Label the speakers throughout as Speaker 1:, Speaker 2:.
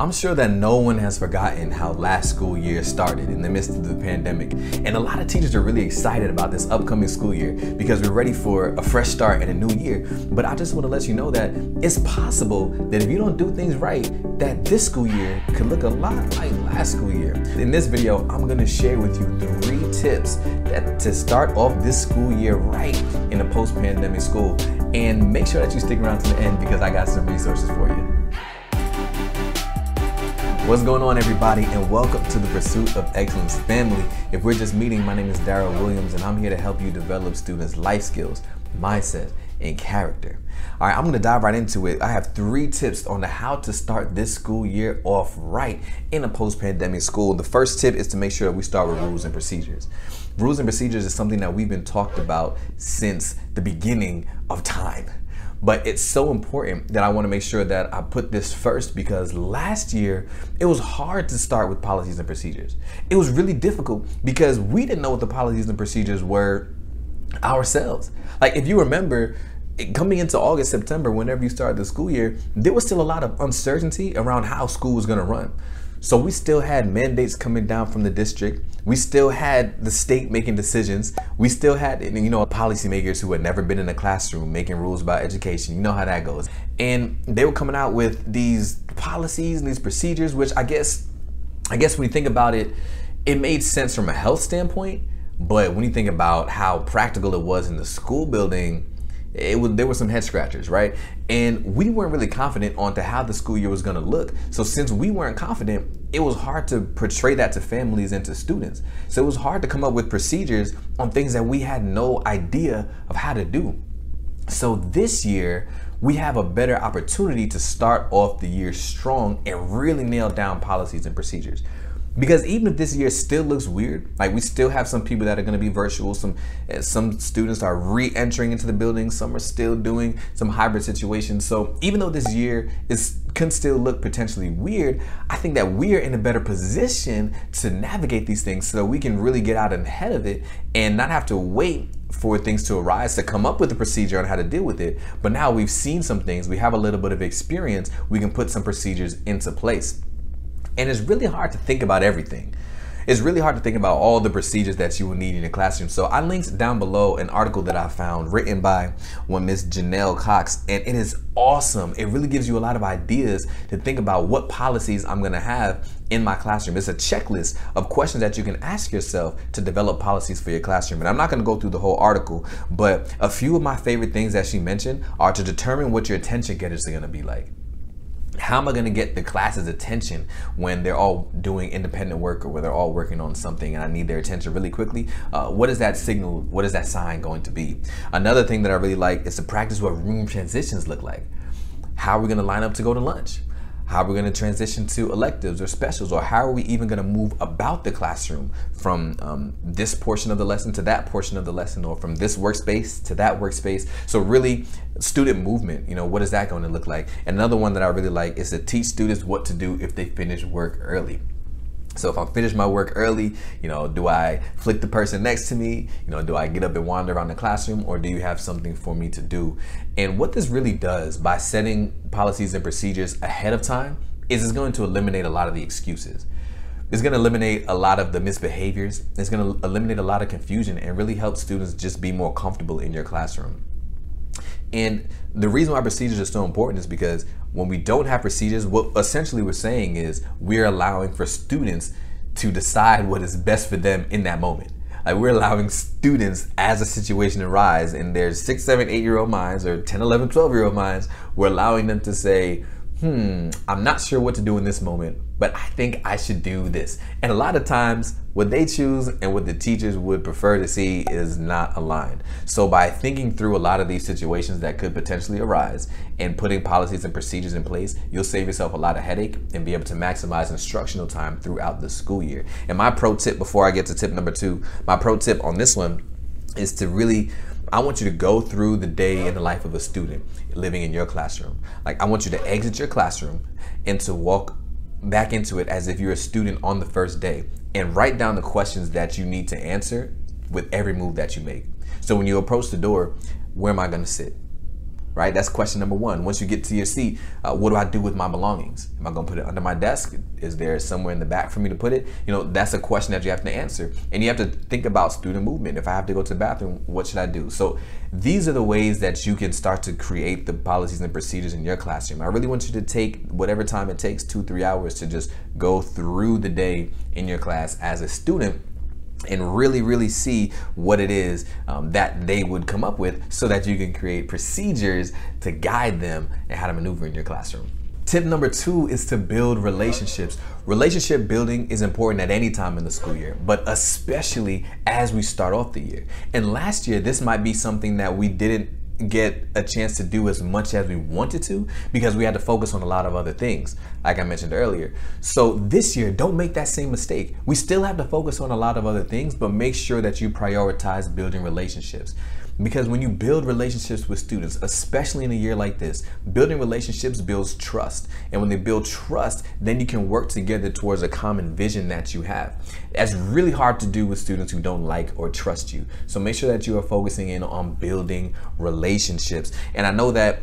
Speaker 1: I'm sure that no one has forgotten how last school year started in the midst of the pandemic. And a lot of teachers are really excited about this upcoming school year because we're ready for a fresh start and a new year. But I just want to let you know that it's possible that if you don't do things right, that this school year could look a lot like last school year. In this video, I'm going to share with you three tips that to start off this school year right in a post-pandemic school. And make sure that you stick around to the end because I got some resources for you. What's going on, everybody, and welcome to the Pursuit of Excellence family. If we're just meeting, my name is Daryl Williams, and I'm here to help you develop students' life skills, mindset, and character. All right, I'm gonna dive right into it. I have three tips on how to start this school year off right in a post-pandemic school. The first tip is to make sure that we start with rules and procedures. Rules and procedures is something that we've been talked about since the beginning of time. But it's so important that I want to make sure that I put this first because last year it was hard to start with policies and procedures. It was really difficult because we didn't know what the policies and procedures were ourselves. Like if you remember, coming into August, September, whenever you started the school year, there was still a lot of uncertainty around how school was going to run. So we still had mandates coming down from the district. We still had the state making decisions. We still had, you know, policymakers who had never been in a classroom making rules about education. You know how that goes. And they were coming out with these policies and these procedures, which I guess, I guess when you think about it, it made sense from a health standpoint. But when you think about how practical it was in the school building, it was there were some head scratchers, right? And we weren't really confident on to how the school year was gonna look. So since we weren't confident, it was hard to portray that to families and to students. So it was hard to come up with procedures on things that we had no idea of how to do. So this year, we have a better opportunity to start off the year strong and really nail down policies and procedures. Because even if this year still looks weird, like we still have some people that are going to be virtual, some eh, some students are re-entering into the building, some are still doing some hybrid situations. So even though this year is can still look potentially weird, I think that we're in a better position to navigate these things so we can really get out ahead of it and not have to wait for things to arise to come up with a procedure on how to deal with it. But now we've seen some things, we have a little bit of experience, we can put some procedures into place. And it's really hard to think about everything. It's really hard to think about all the procedures that you will need in your classroom. So I linked down below an article that I found written by one Miss Janelle Cox, and it is awesome. It really gives you a lot of ideas to think about what policies I'm gonna have in my classroom. It's a checklist of questions that you can ask yourself to develop policies for your classroom. And I'm not gonna go through the whole article, but a few of my favorite things that she mentioned are to determine what your attention getters are gonna be like how am I going to get the class's attention when they're all doing independent work or where they're all working on something and I need their attention really quickly? Uh, what is that signal? What is that sign going to be? Another thing that I really like is to practice what room transitions look like. How are we going to line up to go to lunch? How are we going to transition to electives or specials? Or how are we even going to move about the classroom from um, this portion of the lesson to that portion of the lesson or from this workspace to that workspace? So really student movement, you know, what is that going to look like? And another one that I really like is to teach students what to do if they finish work early. So if I finish my work early, you know, do I flick the person next to me? You know, do I get up and wander around the classroom or do you have something for me to do? And what this really does by setting policies and procedures ahead of time is it's going to eliminate a lot of the excuses. It's going to eliminate a lot of the misbehaviors. It's going to eliminate a lot of confusion and really help students just be more comfortable in your classroom. And the reason why procedures are so important is because when we don't have procedures, what essentially we're saying is we're allowing for students to decide what is best for them in that moment. Like we're allowing students as a situation arises in their six, seven, eight year old minds or 10, 11, 12 year old minds, we're allowing them to say, hmm, I'm not sure what to do in this moment, but I think I should do this. And a lot of times, what they choose and what the teachers would prefer to see is not aligned. So, by thinking through a lot of these situations that could potentially arise and putting policies and procedures in place, you'll save yourself a lot of headache and be able to maximize instructional time throughout the school year. And my pro tip before I get to tip number two, my pro tip on this one is to really I want you to go through the day in the life of a student living in your classroom. Like I want you to exit your classroom and to walk back into it as if you're a student on the first day and write down the questions that you need to answer with every move that you make. So when you approach the door, where am I going to sit? Right? That's question number one. Once you get to your seat, uh, what do I do with my belongings? Am I going to put it under my desk? Is there somewhere in the back for me to put it? You know, that's a question that you have to answer. And you have to think about student movement. If I have to go to the bathroom, what should I do? So these are the ways that you can start to create the policies and procedures in your classroom. I really want you to take whatever time it takes, two, three hours to just go through the day in your class as a student and really, really see what it is um, that they would come up with so that you can create procedures to guide them and how to maneuver in your classroom. Tip number two is to build relationships. Relationship building is important at any time in the school year, but especially as we start off the year. And last year, this might be something that we didn't get a chance to do as much as we wanted to because we had to focus on a lot of other things, like I mentioned earlier. So this year, don't make that same mistake. We still have to focus on a lot of other things, but make sure that you prioritize building relationships. Because when you build relationships with students, especially in a year like this, building relationships builds trust. And when they build trust, then you can work together towards a common vision that you have. That's really hard to do with students who don't like or trust you. So make sure that you are focusing in on building relationships. And I know that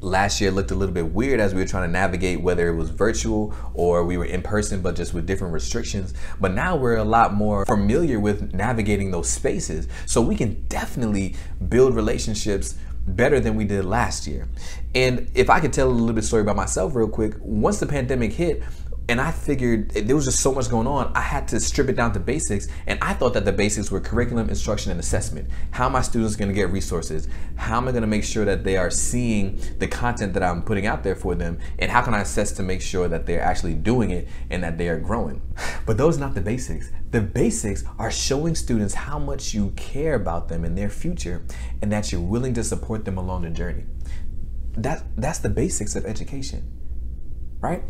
Speaker 1: last year looked a little bit weird as we were trying to navigate whether it was virtual or we were in person but just with different restrictions. But now we're a lot more familiar with navigating those spaces. So we can definitely build relationships better than we did last year. And if i could tell a little bit story about myself real quick once the pandemic hit and I figured there was just so much going on. I had to strip it down to basics. And I thought that the basics were curriculum, instruction, and assessment. How my students going to get resources? How am I going to make sure that they are seeing the content that I'm putting out there for them? And how can I assess to make sure that they're actually doing it and that they are growing? But those are not the basics. The basics are showing students how much you care about them and their future and that you're willing to support them along the journey. That, that's the basics of education right?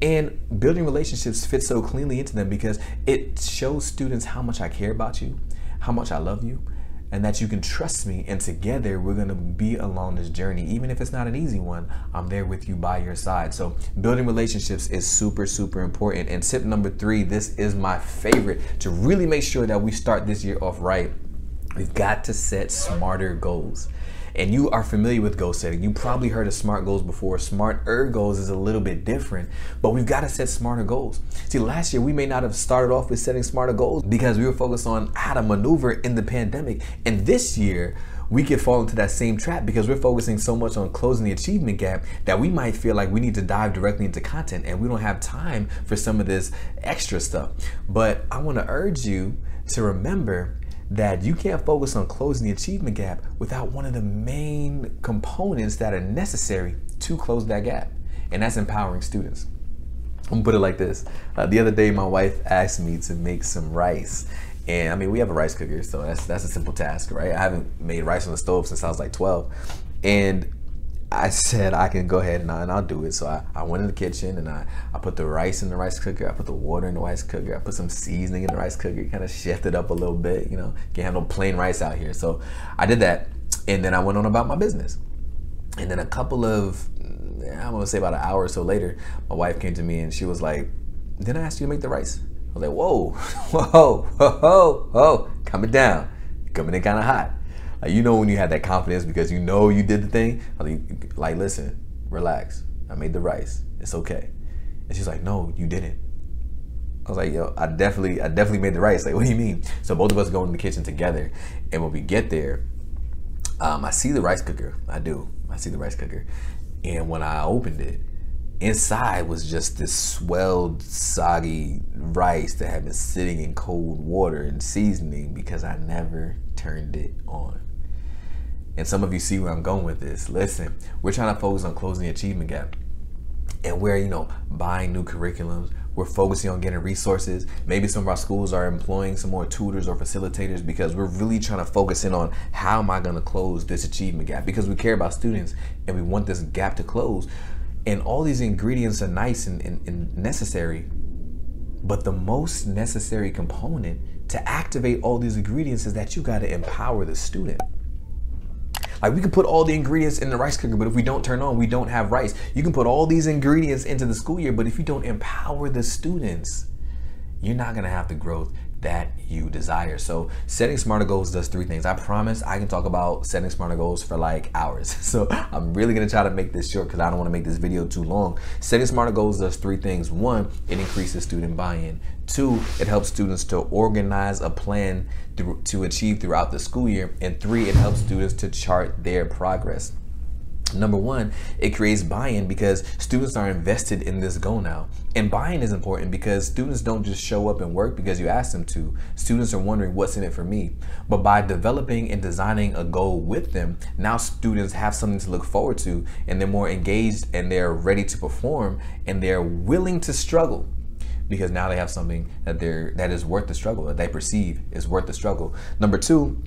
Speaker 1: And building relationships fits so cleanly into them because it shows students how much I care about you, how much I love you, and that you can trust me. And together we're going to be along this journey. Even if it's not an easy one, I'm there with you by your side. So building relationships is super, super important. And tip number three, this is my favorite to really make sure that we start this year off right. We've got to set smarter goals and you are familiar with goal setting, you probably heard of SMART goals before. SMART-er goals is a little bit different, but we've got to set smarter goals. See, last year we may not have started off with setting smarter goals because we were focused on how to maneuver in the pandemic. And this year, we could fall into that same trap because we're focusing so much on closing the achievement gap that we might feel like we need to dive directly into content and we don't have time for some of this extra stuff. But I want to urge you to remember that you can't focus on closing the achievement gap without one of the main components that are necessary to close that gap, and that's empowering students. I'm gonna put it like this. Uh, the other day, my wife asked me to make some rice. And I mean, we have a rice cooker, so that's that's a simple task, right? I haven't made rice on the stove since I was like 12. And I said I can go ahead and, I, and I'll do it. So I, I went in the kitchen and I, I put the rice in the rice cooker. I put the water in the rice cooker. I put some seasoning in the rice cooker. Kind of shift it up a little bit. You know, can't have no plain rice out here. So I did that, and then I went on about my business. And then a couple of, I'm gonna say about an hour or so later, my wife came to me and she was like, "Then I asked you to make the rice." I was like, "Whoa, whoa, whoa, whoa, whoa, coming down, coming in kind of hot." Like you know when you have that confidence because you know you did the thing. Like, like listen, relax. I made the rice. It's okay. And she's like, no, you didn't. I was like, yo, I definitely, I definitely made the rice. Like, what do you mean? So both of us go in the kitchen together, and when we get there, um, I see the rice cooker. I do. I see the rice cooker, and when I opened it, inside was just this swelled, soggy rice that had been sitting in cold water and seasoning because I never turned it on. And some of you see where I'm going with this. Listen, we're trying to focus on closing the achievement gap. And we're, you know, buying new curriculums. We're focusing on getting resources. Maybe some of our schools are employing some more tutors or facilitators because we're really trying to focus in on how am I going to close this achievement gap because we care about students and we want this gap to close. And all these ingredients are nice and, and, and necessary. But the most necessary component to activate all these ingredients is that you got to empower the student. Like we can put all the ingredients in the rice cooker, but if we don't turn on, we don't have rice. You can put all these ingredients into the school year, but if you don't empower the students, you're not gonna have the growth that you desire. So setting smarter goals does three things. I promise I can talk about setting smarter goals for like hours. So I'm really gonna try to make this short because I don't wanna make this video too long. Setting smarter goals does three things. One, it increases student buy-in. Two, it helps students to organize a plan to achieve throughout the school year. And three, it helps students to chart their progress. Number one, it creates buy-in because students are invested in this goal now. And buy-in is important because students don't just show up and work because you ask them to. Students are wondering what's in it for me. But by developing and designing a goal with them, now students have something to look forward to and they're more engaged and they're ready to perform and they're willing to struggle because now they have something that they're that is worth the struggle that they perceive is worth the struggle. Number two,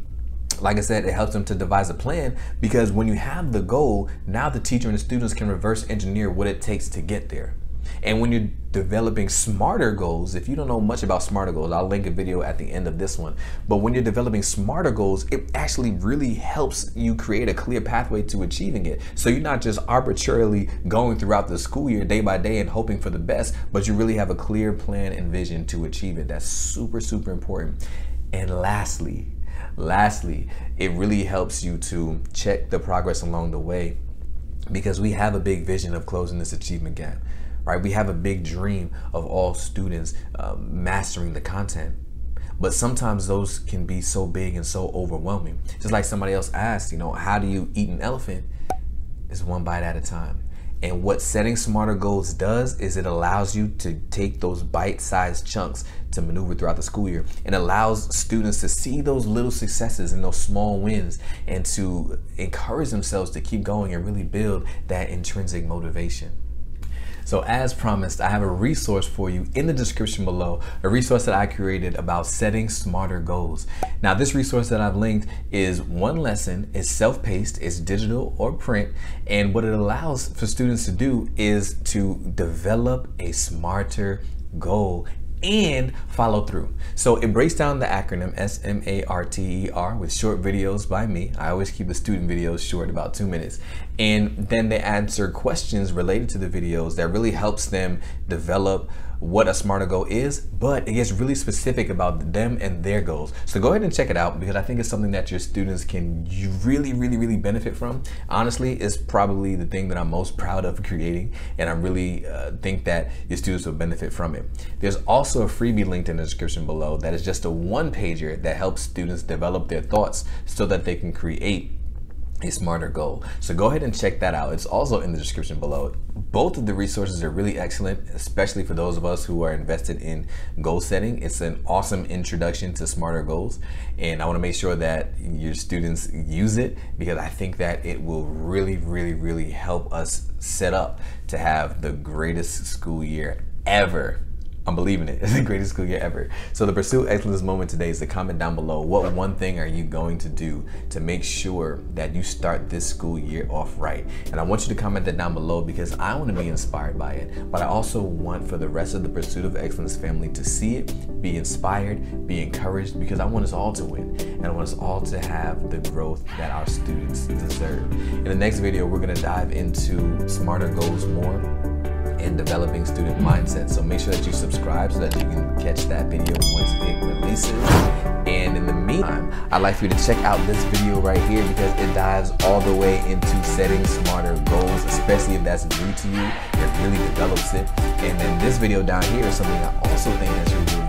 Speaker 1: like I said, it helps them to devise a plan because when you have the goal, now the teacher and the students can reverse engineer what it takes to get there. And when you're developing smarter goals, if you don't know much about smarter goals, I'll link a video at the end of this one. But when you're developing smarter goals, it actually really helps you create a clear pathway to achieving it. So you're not just arbitrarily going throughout the school year day by day and hoping for the best, but you really have a clear plan and vision to achieve it. That's super, super important. And lastly, Lastly, it really helps you to check the progress along the way because we have a big vision of closing this achievement gap, right? We have a big dream of all students uh, mastering the content. But sometimes those can be so big and so overwhelming. Just like somebody else asked, you know, how do you eat an elephant? It's one bite at a time. And what setting smarter goals does is it allows you to take those bite-sized chunks to maneuver throughout the school year and allows students to see those little successes and those small wins and to encourage themselves to keep going and really build that intrinsic motivation. So as promised, I have a resource for you in the description below, a resource that I created about setting smarter goals. Now this resource that I've linked is one lesson, it's self-paced, it's digital or print, and what it allows for students to do is to develop a smarter goal and follow through. So it breaks down the acronym S-M-A-R-T-E-R with short videos by me. I always keep the student videos short, about two minutes. And then they answer questions related to the videos that really helps them develop what a smarter goal is, but it gets really specific about them and their goals. So go ahead and check it out because I think it's something that your students can really, really, really benefit from. Honestly, it's probably the thing that I'm most proud of creating, and I really uh, think that your students will benefit from it. There's also a freebie linked in the description below that is just a one pager that helps students develop their thoughts so that they can create a smarter goal. So go ahead and check that out. It's also in the description below. Both of the resources are really excellent, especially for those of us who are invested in goal setting. It's an awesome introduction to smarter goals. And I wanna make sure that your students use it because I think that it will really, really, really help us set up to have the greatest school year ever I'm believing it. It's the greatest school year ever. So the Pursue Excellence moment today is to comment down below. What one thing are you going to do to make sure that you start this school year off right? And I want you to comment that down below because I want to be inspired by it. But I also want for the rest of the Pursuit of Excellence family to see it, be inspired, be encouraged because I want us all to win. And I want us all to have the growth that our students deserve. In the next video, we're going to dive into smarter goals more in developing student mindset. So make sure that you subscribe so that you can catch that video once it releases. And in the meantime, I'd like for you to check out this video right here because it dives all the way into setting smarter goals, especially if that's new to you. It really develops it. And then this video down here is something I also think you really